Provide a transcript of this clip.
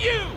you!